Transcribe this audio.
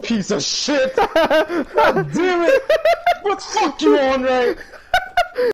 Piece of shit! God damn it! What the fuck you on, right?